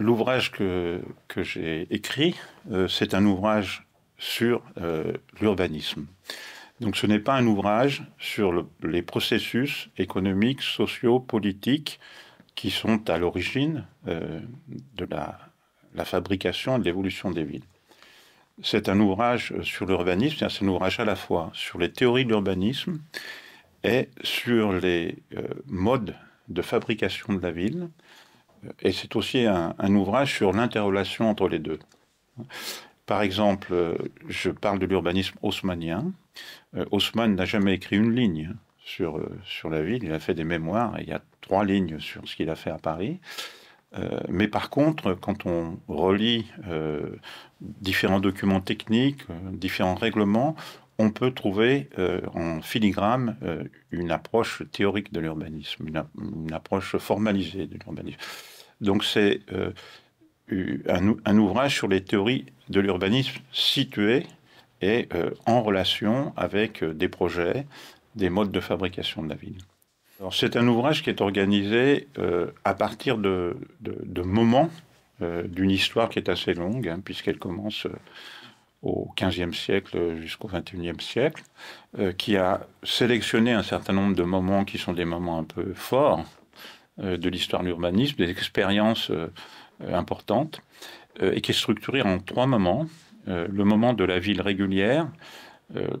l'ouvrage que, que j'ai écrit, c'est un ouvrage sur l'urbanisme. Donc ce n'est pas un ouvrage sur les processus économiques, sociaux, politiques qui sont à l'origine de la, la, fabrication et de l'évolution des villes. C'est un ouvrage sur l'urbanisme, c'est un ouvrage à la fois sur les théories de l'urbanisme et sur les modes de fabrication de la ville, et c'est aussi un, ouvrage sur l'interrelation entre les deux. Par exemple, je parle de l'urbanisme haussmanien. Euh, Haussmann n'a jamais écrit une ligne sur, euh, sur la ville, il a fait des mémoires, il y a trois lignes sur ce qu'il a fait à Paris. Euh, mais par contre, quand on relit différents documents techniques, différents règlements, on peut trouver euh, en filigrane euh, une approche théorique de l'urbanisme, une, approche formalisée de l'urbanisme. Donc c'est euh, un, ouvrage sur les théories de l'urbanisme situé et en relation avec des projets, des modes de fabrication de la ville. C'est un ouvrage qui est organisé à partir de, moments d'une histoire qui est assez longue, hein, puisqu'elle commence au XVe siècle jusqu'au XXIe siècle, euh, qui a sélectionné un certain nombre de moments qui sont des moments un peu forts euh, de l'histoire de l'urbanisme, des expériences euh, importantes, et qui est structuré en trois moments. le moment de la ville régulière,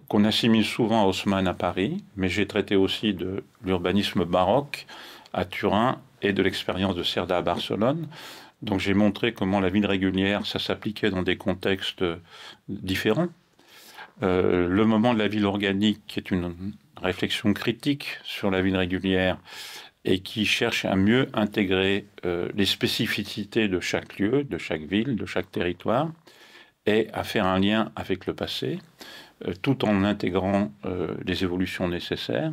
qu'on assimile souvent à Haussmann à Paris, mais j'ai traité aussi de l'urbanisme baroque à Turin et de l'expérience de Cerda à Barcelone. Donc j'ai montré comment la ville régulière, ça s'appliquait dans des contextes différents. Euh, le moment de la ville organique, qui est une réflexion critique sur la ville régulière et qui cherche à mieux intégrer euh, les spécificités de chaque lieu, de chaque ville, de chaque territoire, et à faire un lien avec le passé, euh, tout en intégrant les évolutions nécessaires.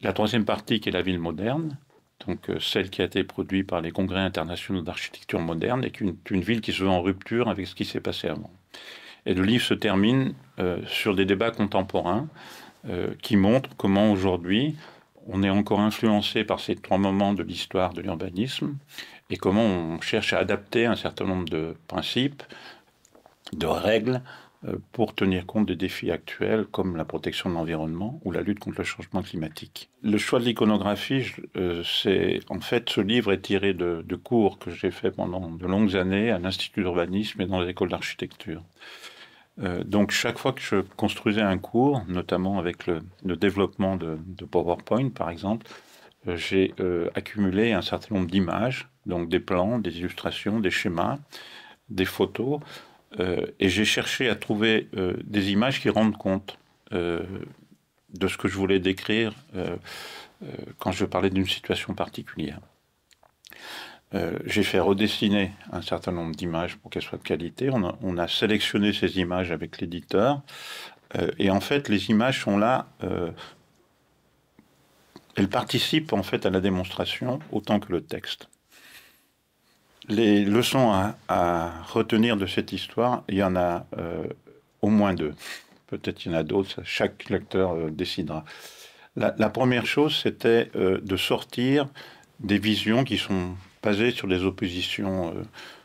La troisième partie, qui est la ville moderne, donc euh, celle qui a été produite par les congrès internationaux d'architecture moderne, et est une, ville qui se veut en rupture avec ce qui s'est passé avant. Et le livre se termine euh, sur des débats contemporains euh, qui montrent comment aujourd'hui on est encore influencé par ces trois moments de l'histoire de l'urbanisme et comment on cherche à adapter un certain nombre de principes, de règles pour tenir compte des défis actuels comme la protection de l'environnement ou la lutte contre le changement climatique. Le choix de l'iconographie, euh, c'est en fait ce livre est tiré de, cours que j'ai fait pendant de longues années à l'Institut d'urbanisme et dans les écoles d'architecture. Euh, donc chaque fois que je construisais un cours, notamment avec le, développement de, PowerPoint par exemple, j'ai accumulé un certain nombre d'images, donc des plans, des illustrations, des schémas, des photos, euh, et j'ai cherché à trouver euh, des images qui rendent compte euh, de ce que je voulais décrire quand je parlais d'une situation particulière. j'ai fait redessiner un certain nombre d'images pour qu'elles soient de qualité. On a, sélectionné ces images avec l'éditeur. et en fait, les images sont là. elles participent en fait à la démonstration autant que le texte. Les leçons à, retenir de cette histoire, il y en a euh, au moins deux. Peut-être il y en a d'autres, chaque lecteur euh, décidera. La, première chose, c'était euh, de sortir des visions qui sont basées sur des oppositions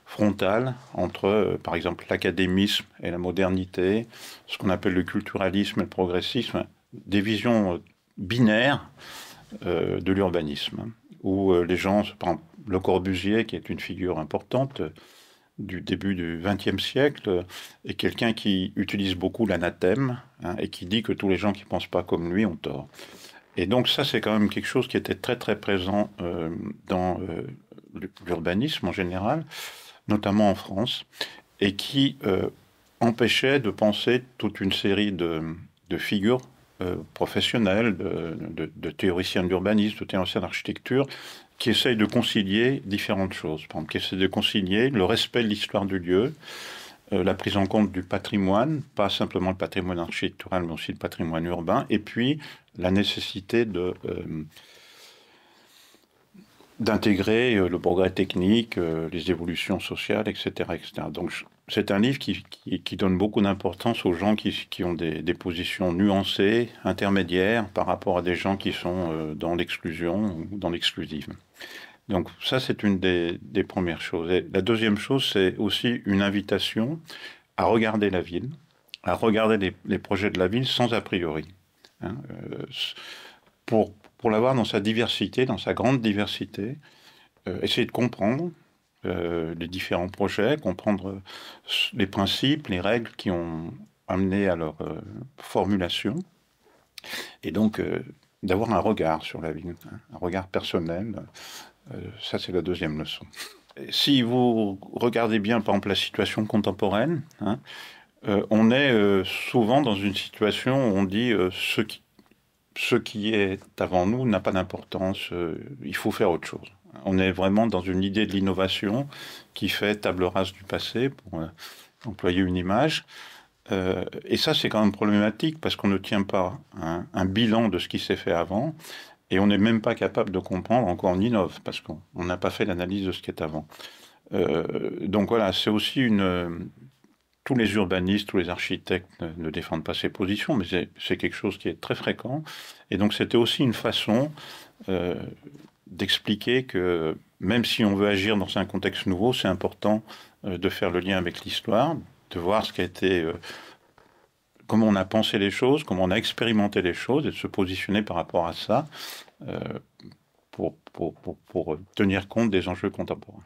frontales entre, par exemple, l'académisme et la modernité, ce qu'on appelle le culturalisme et le progressisme, des visions binaires de l'urbanisme, où les gens, par exemple, le Corbusier, qui est une figure importante du début du XXe siècle, est quelqu'un qui utilise beaucoup l'anathème hein, et qui dit que tous les gens qui ne pensent pas comme lui ont tort. Et donc ça, c'est quand même quelque chose qui était très très présent euh, dans euh, l'urbanisme en général, notamment en France, et qui euh, empêchait de penser toute une série de, figures professionnelles, de, de théoriciens de l'urbanisme, de théoriciens d'architecture, qui essaye de concilier différentes choses. Par exemple, qui essaie de concilier le respect de l'histoire du lieu, euh, la prise en compte du patrimoine, pas simplement le patrimoine architectural, mais aussi le patrimoine urbain, et puis la nécessité de euh, d'intégrer euh, le progrès technique, les évolutions sociales, etc. etc. Donc c'est un livre qui, qui, donne beaucoup d'importance aux gens qui, qui ont des, des, positions nuancées, intermédiaires, par rapport à des gens qui sont dans l'exclusion ou dans l'exclusive. Donc ça, c'est une des, premières choses. Et la deuxième chose, c'est aussi une invitation à regarder la ville, à regarder les, projets de la ville sans a priori. Hein, euh, pour, pour l'avoir dans sa diversité, dans sa grande diversité, euh, essayer de comprendre euh, les différents projets, comprendre les principes, les règles qui ont amené à leur formulation, et donc d'avoir un regard sur la ville, hein, un regard personnel. ça, c'est la deuxième leçon. Si vous regardez bien, par exemple, la situation contemporaine, hein, on est souvent dans une situation où on dit ce qui ce qui est avant nous n'a pas d'importance. Euh, il faut faire autre chose. On est vraiment dans une idée de l'innovation qui fait table rase du passé, pour euh, employer une image. Euh, et ça, c'est quand même problématique parce qu'on ne tient pas un, bilan de ce qui s'est fait avant et on n'est même pas capable de comprendre en quoi on innove parce qu'on n'a pas fait l'analyse de ce qui est avant. donc voilà, c'est aussi une, tous les urbanistes, tous les architectes ne, défendent pas ces positions, mais c'est quelque chose qui est très fréquent. Et donc c'était aussi une façon euh, d'expliquer que même si on veut agir dans un contexte nouveau, c'est important euh, de faire le lien avec l'histoire, de voir ce qui a été, euh, comment on a pensé les choses, comment on a expérimenté les choses, et de se positionner par rapport à ça pour, pour, pour tenir compte des enjeux contemporains.